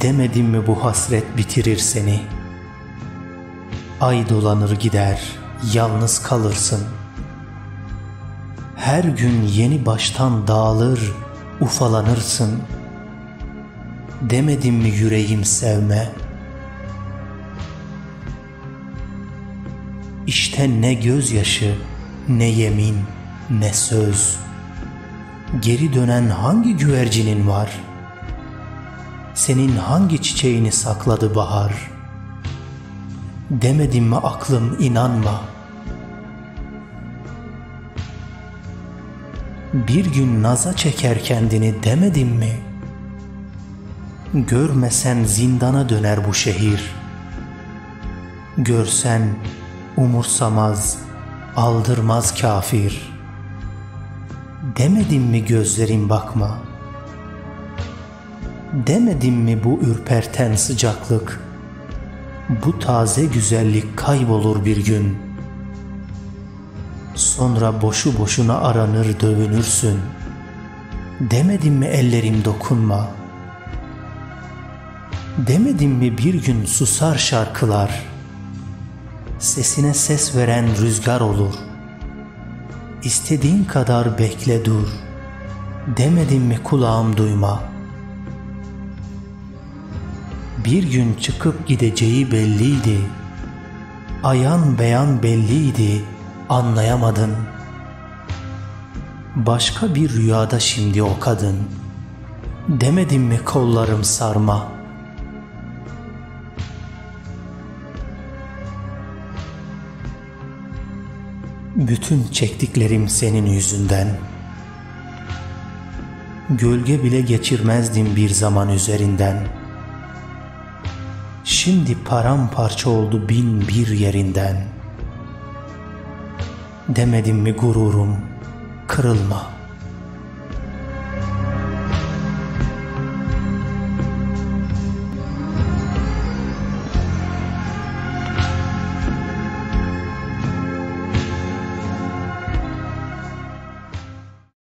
Demedim mi bu hasret bitirir seni? Ay dolanır gider, yalnız kalırsın. Her gün yeni baştan dağılır, ufalanırsın. Demedim mi yüreğim sevme? İşte ne gözyaşı, ne yemin, ne söz. Geri dönen hangi güvercinin var? Senin hangi çiçeğini sakladı bahar? Demedim mi aklım inanma? Bir gün naza çeker kendini demedim mi? Görmesen zindana döner bu şehir. Görsen umursamaz, aldırmaz kafir. Demedim mi gözlerin bakma? Demedim mi bu ürperten sıcaklık? Bu taze güzellik kaybolur bir gün. Sonra boşu boşuna aranır dövünürsün. Demedim mi ellerim dokunma? Demedim mi bir gün susar şarkılar? Sesine ses veren rüzgar olur. İstediğin kadar bekle dur. Demedim mi kulağım duyma? Bir gün çıkıp gideceği belliydi. Ayan beyan belliydi, anlayamadın. Başka bir rüyada şimdi o kadın. Demedim mi kollarım sarma?'' Bütün çektiklerim senin yüzünden. Gölge bile geçirmezdim bir zaman üzerinden. Şimdi paramparça oldu bin bir yerinden. Demedim mi gururum, kırılma.''